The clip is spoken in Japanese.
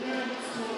そう。